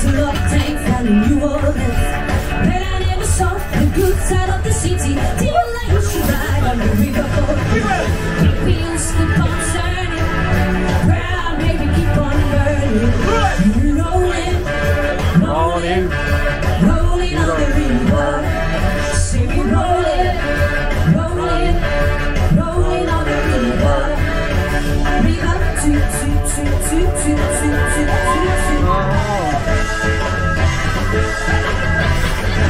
to love tank telling you all this. But I never saw the good side of the city.